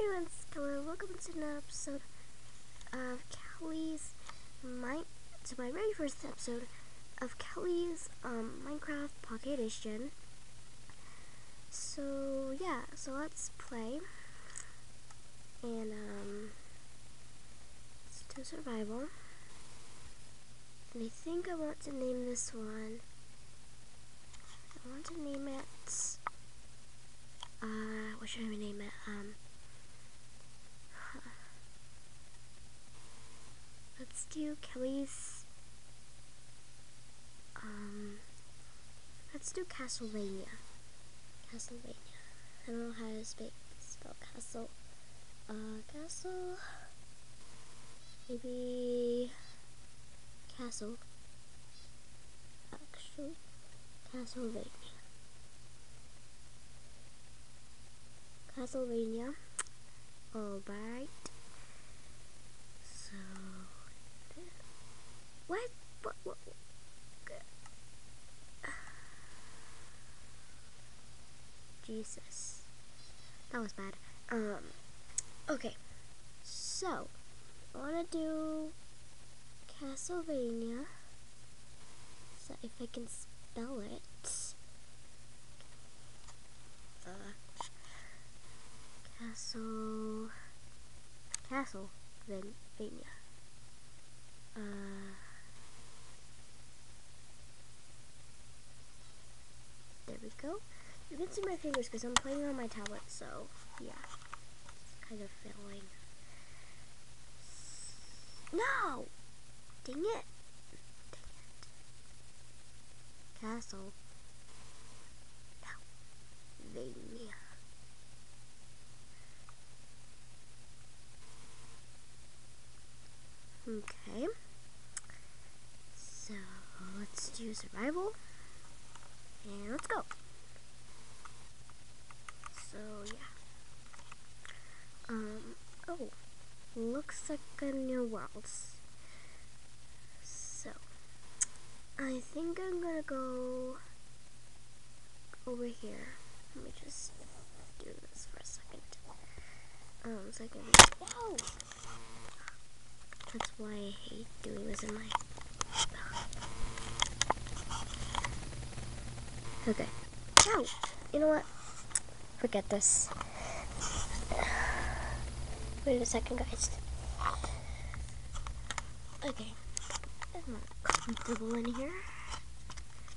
everyone, hello, welcome to another episode of Kelly's my to my very first episode of Kelly's um, Minecraft Pocket Edition. So yeah, so let's play and um, let's do survival. And I think I want to name this one. I want to name it. Uh, what should I name it? Um. Let's do Kelly's. Um. Let's do Castlevania. Castlevania. I don't know how to spell, spell castle. Uh, castle. Maybe. Castle. Actually, Castlevania. Castlevania. Alright. So. What? What? What? Jesus. That was bad. Um. Okay. So. I want to do Castlevania. So if I can spell it. Uh, Castle. Castlevania. Uh. There we go. You can see my fingers because I'm playing on my tablet, so yeah. It's kind of failing. No! Dang it. Dang it. Castle. No. Vania. Okay. So let's do survival. And let's go. So yeah. Um oh. Looks like a new world. So I think I'm gonna go over here. Let me just do this for a second. Um so I can Whoa! That's why I hate doing this in my Okay. Ow! You know what? Forget this. Wait a second, guys. Okay. I'm not comfortable in here.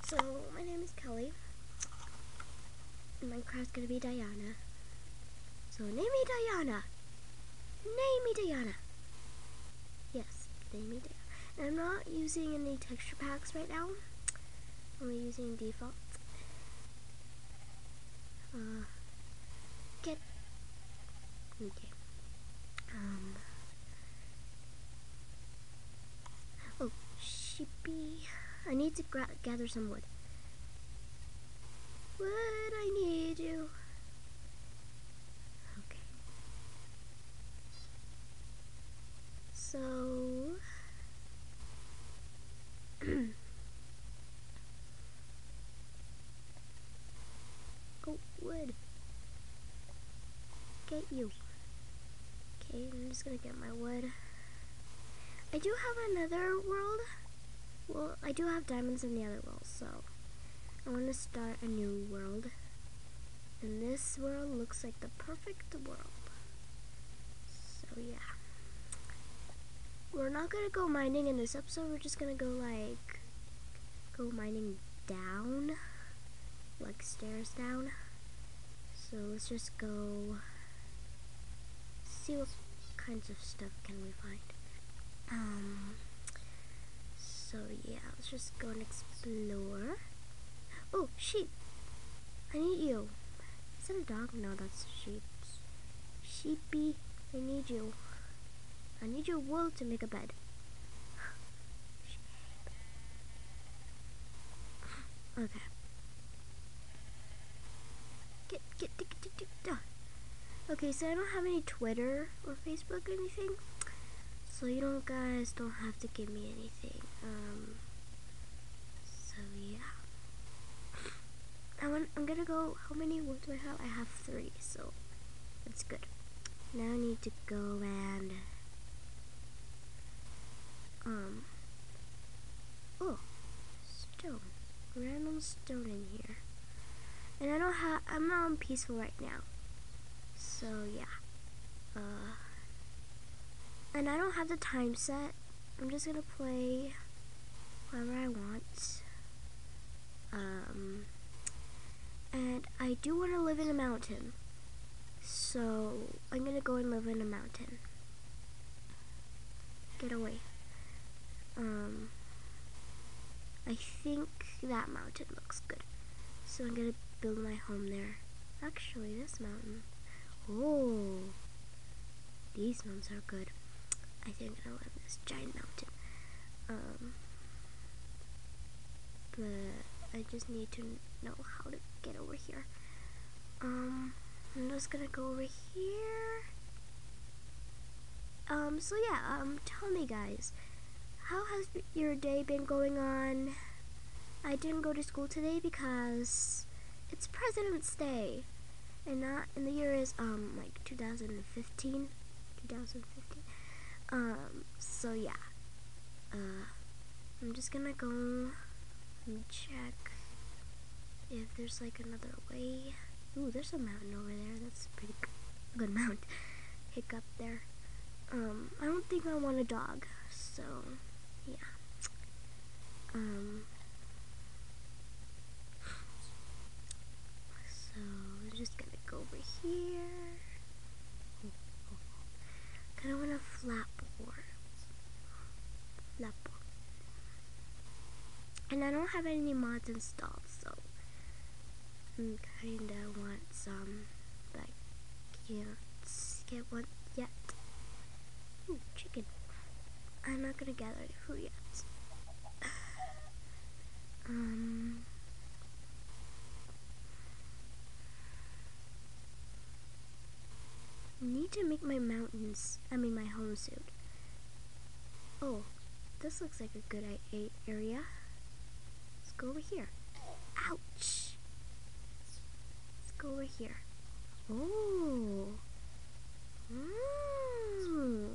So, my name is Kelly. Minecraft's gonna be Diana. So, name me Diana. Name me Diana. Yes, name me Diana. And I'm not using any texture packs right now. I'm using default. Uh, get okay. Um. Oh, sheepy. I need to gather some wood. Wood, I need you. Okay. So. oh, wood. Get you. Okay, I'm just gonna get my wood. I do have another world. Well, I do have diamonds in the other world, so I want to start a new world. And this world looks like the perfect world. So yeah. We're not gonna go mining in this episode, we're just gonna go like, go mining down, like stairs down. So let's just go see what kinds of stuff can we find. Um, so yeah, let's just go and explore. Oh, sheep! I need you. Is that a dog? No, that's sheep. Sheepy, I need you. I need your wool to make a bed. Okay. Get, get, get, get, get. Okay, so I don't have any Twitter or Facebook or anything. So you don't guys don't have to give me anything. Um so yeah. I want, I'm gonna go how many wood do I have? I have three, so that's good. now I need to go and um oh stone random stone in here and I don't have I'm not on peaceful right now so yeah uh and I don't have the time set I'm just gonna play whatever I want um and I do want to live in a mountain so I'm gonna go and live in a mountain. Get away. Um, I think that mountain looks good. So I'm gonna build my home there. Actually, this mountain. Oh, these mountains are good. I think live in this giant mountain. Um, but I just need to know how to get over here. Um, I'm just gonna go over here. Um, so yeah, um, tell me guys, how has your day been going on? I didn't go to school today because it's President's Day, and not, and the year is, um, like 2015, 2015, um, so yeah, uh, I'm just gonna go and check if there's like another way. Ooh, there's a mountain over there. That's a pretty good mount. Hiccup there. Um, I don't think I want a dog, so yeah. Um, so I'm just gonna go over here. Kind of want a flat Flat. And I don't have any mods installed, so I kinda want some, but can't get one yet. Ooh, chicken. I'm not gonna gather food yet. um. Need to make my mountains, I mean my home suit. Oh, this looks like a good area. Let's go over here. Ouch! Let's go over here. Oh. Mm.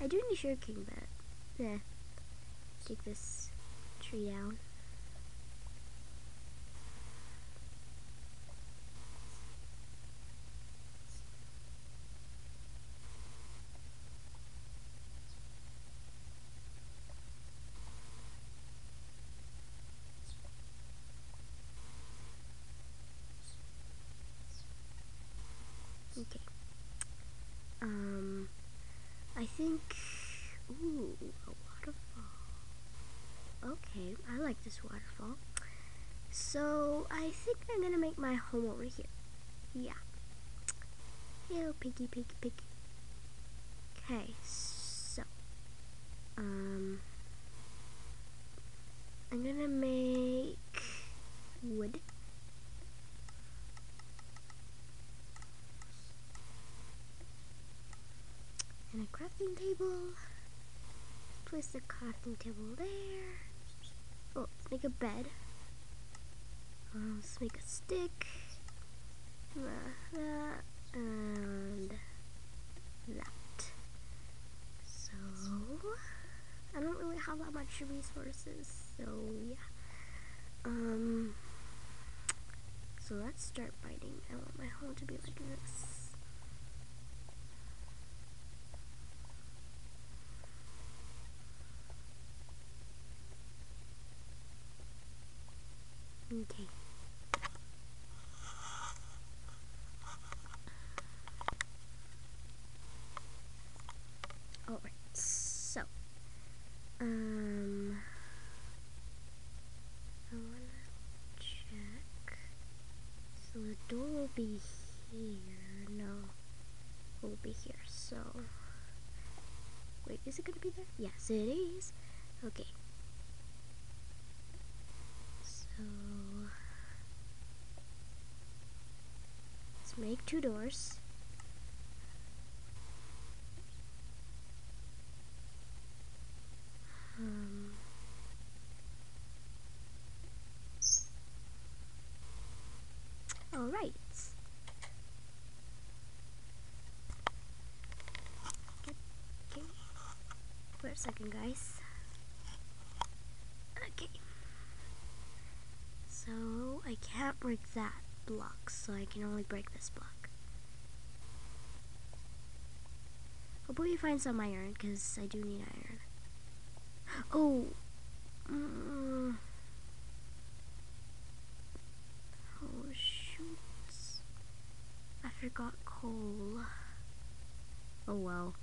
I do need sugar cane, but yeah. Take this tree down. Okay. Um, I think, ooh, a waterfall. Okay, I like this waterfall. So, I think I'm gonna make my home over here. Yeah. Hello, piggy, piggy, piggy. Okay, so, um, I'm gonna make wood. And a crafting table. Place the crafting table there. Oh, let's make a bed. Um, let's make a stick. And that. So, I don't really have that much resources, so yeah. Um, so let's start biting. I want my home to be like this. Okay. Alright, so, um, I wanna check, so the door will be here, no, will be here, so, wait, is it gonna be there? Yes, it is, okay. make two doors. Um, all right. Okay. Wait a second, guys. Okay. So I can't break that block, so I can only break this block. Hopefully you find some iron, because I do need iron. Oh! Mm. Oh, shoot. I forgot coal. Oh well.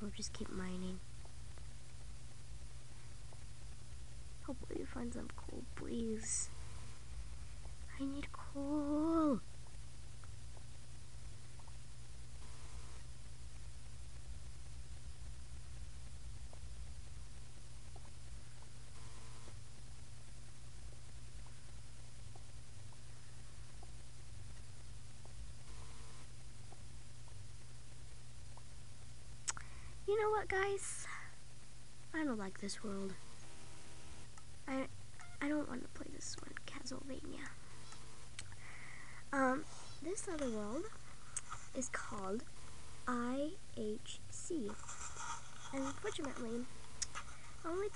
I'll just keep mining. Hopefully you find some coal, please. I need coal. You know what, guys? I don't like this world. I I don't want to play this one, Castlevania. Um, this other world is called IHC. And unfortunately, only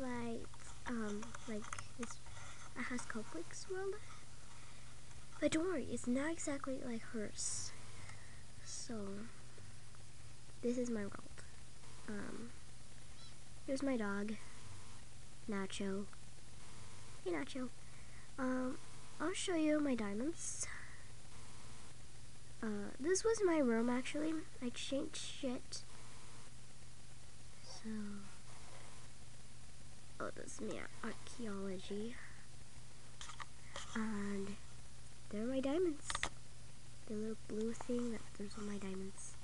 like um like this iHasCupquake's world. But don't worry, it's not exactly like hers. So this is my world. Um, here's my dog, Nacho. Hey, Nacho. Um, I'll show you my diamonds. Uh, this was my room, actually. I changed shit. So, oh, this is my archaeology. And there are my diamonds. The little blue thing, that those are my diamonds.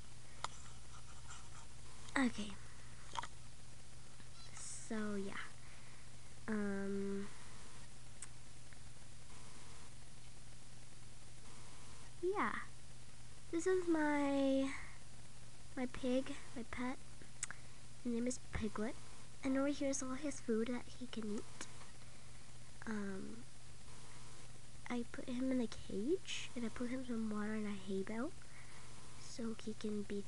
Okay. So yeah. Um Yeah. This is my my pig, my pet. His name is Piglet. And over here is all his food that he can eat. Um I put him in a cage and I put him some water in a hay bale so he can be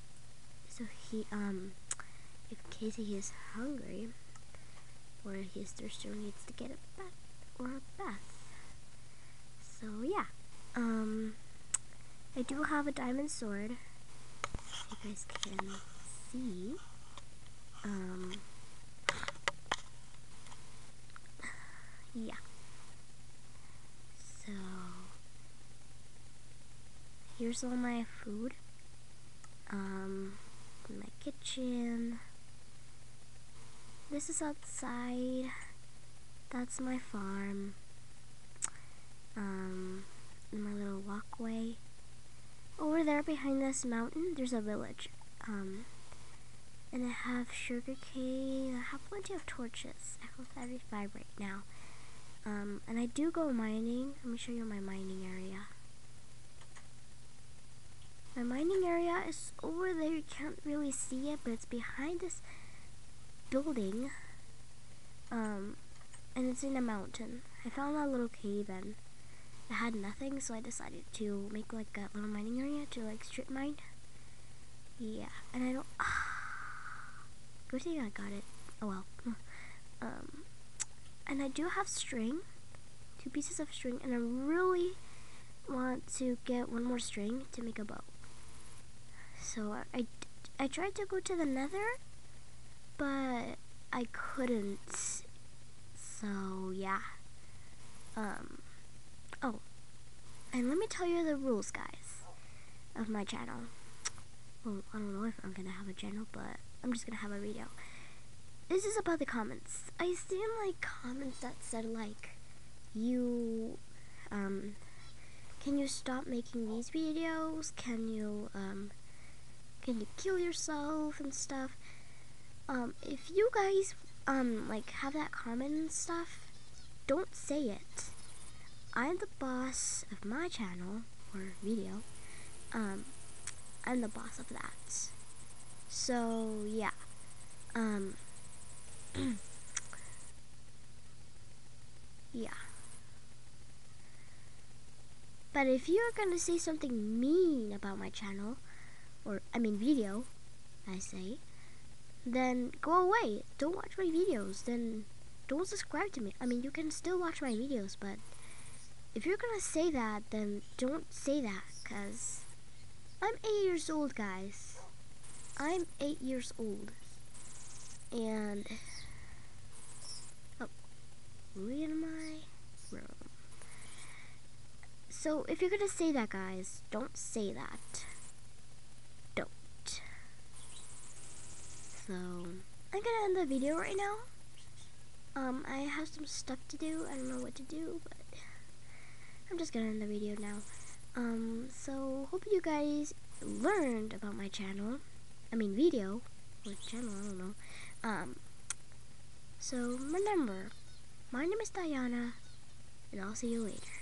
so he um if in case he is hungry or he is thirsty needs to get a bath or a bath. So yeah. Um I do have a diamond sword. You guys can see. Um yeah. So here's all my food. Um my kitchen. This is outside. That's my farm. Um, my little walkway. Over there behind this mountain, there's a village. Um, and I have sugar cane. I have plenty of torches. I have 35 right now. Um, and I do go mining. Let me show you my mining area. My mining area is over there. You can't really see it, but it's behind this building. Um, and it's in a mountain. I found a little cave and it had nothing, so I decided to make like a little mining area to like strip mine. Yeah, and I don't. good thing I got it. Oh well. Um, and I do have string, two pieces of string, and I really want to get one more string to make a bow. So I, I, I tried to go to the nether, but I couldn't. So yeah. Um. Oh, and let me tell you the rules, guys, of my channel. Well, I don't know if I'm gonna have a channel, but I'm just gonna have a video. This is about the comments. I seen like comments that said like, you, um, can you stop making these videos? Can you, um, can you kill yourself and stuff? Um, if you guys, um, like, have that comment and stuff, don't say it. I'm the boss of my channel, or video. Um, I'm the boss of that. So, yeah. Um, yeah. But if you're gonna say something mean about my channel, or I mean video, I say, then go away. Don't watch my videos. Then don't subscribe to me. I mean, you can still watch my videos, but if you're gonna say that, then don't say that, cause I'm eight years old, guys. I'm eight years old, and oh, we in my room. So if you're gonna say that, guys, don't say that. Don't. So I'm gonna end the video right now. Um, I have some stuff to do. I don't know what to do, but I'm just gonna end the video now. Um, so hope you guys learned about my channel. I mean video. Or channel, I don't know. Um, so remember, my name is Diana, and I'll see you later.